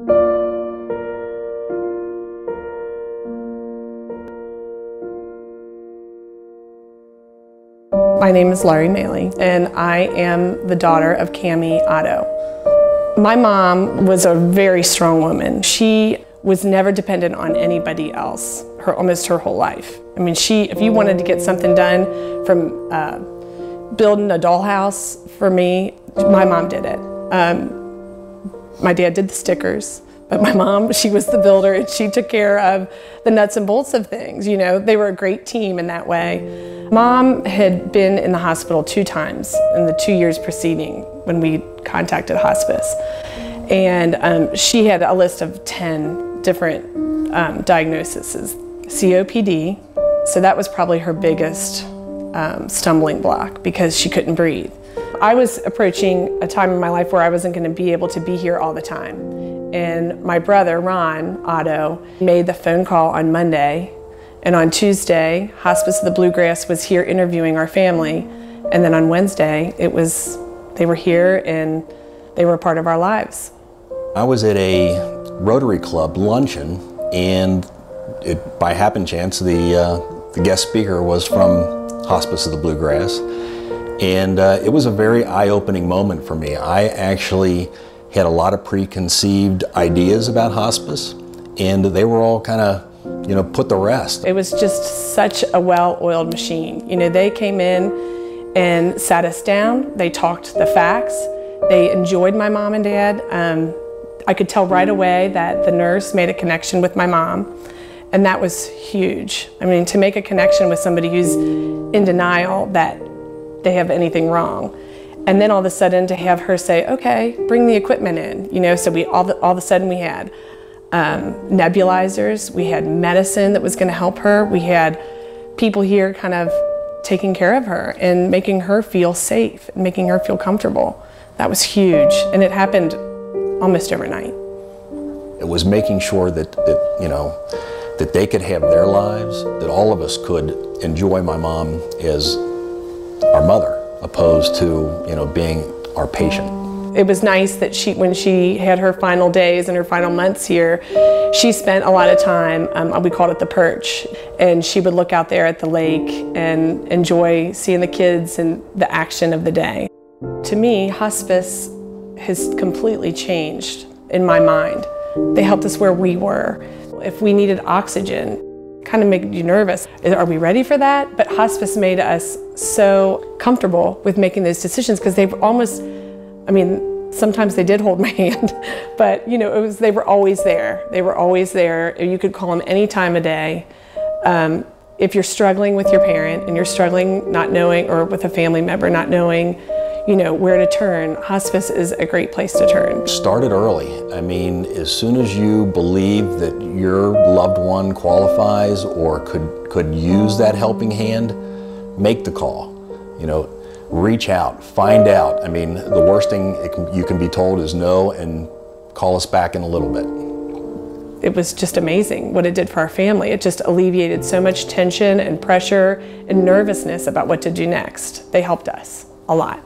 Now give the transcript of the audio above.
My name is Laurie Maley, and I am the daughter of Cami Otto. My mom was a very strong woman. She was never dependent on anybody else her almost her whole life. I mean, she if you wanted to get something done from uh, building a dollhouse for me, my mom did it. Um, my dad did the stickers, but my mom, she was the builder and she took care of the nuts and bolts of things. You know, they were a great team in that way. Mom had been in the hospital two times in the two years preceding when we contacted hospice. And um, she had a list of 10 different um, diagnoses. COPD, so that was probably her biggest um, stumbling block because she couldn't breathe. I was approaching a time in my life where I wasn't going to be able to be here all the time. And my brother, Ron Otto, made the phone call on Monday. And on Tuesday, Hospice of the Bluegrass was here interviewing our family. And then on Wednesday, it was, they were here and they were a part of our lives. I was at a Rotary Club luncheon and it, by happen chance, the, uh, the guest speaker was from Hospice of the Bluegrass. And uh, it was a very eye-opening moment for me. I actually had a lot of preconceived ideas about hospice, and they were all kind of, you know, put to rest. It was just such a well-oiled machine. You know, they came in and sat us down. They talked the facts. They enjoyed my mom and dad. Um, I could tell right away that the nurse made a connection with my mom. And that was huge. I mean, to make a connection with somebody who's in denial that they have anything wrong. And then all of a sudden to have her say, okay, bring the equipment in. You know, so we all, the, all of a sudden we had um, nebulizers, we had medicine that was gonna help her, we had people here kind of taking care of her and making her feel safe, and making her feel comfortable. That was huge, and it happened almost overnight. It was making sure that, that you know, that they could have their lives, that all of us could enjoy my mom as our mother, opposed to, you know, being our patient. It was nice that she, when she had her final days and her final months here, she spent a lot of time, um, we called it the perch, and she would look out there at the lake and enjoy seeing the kids and the action of the day. To me, hospice has completely changed in my mind. They helped us where we were. If we needed oxygen, kind of made you nervous. Are we ready for that? But hospice made us so comfortable with making those decisions because they've almost, I mean, sometimes they did hold my hand, but you know, it was, they were always there. They were always there. You could call them any time of day. Um, if you're struggling with your parent and you're struggling not knowing, or with a family member not knowing, you know, where to turn, hospice is a great place to turn. Started early. I mean, as soon as you believe that your loved one qualifies or could, could use that helping hand, make the call. You know, reach out, find out. I mean, the worst thing can, you can be told is no and call us back in a little bit. It was just amazing what it did for our family. It just alleviated so much tension and pressure and nervousness about what to do next. They helped us a lot.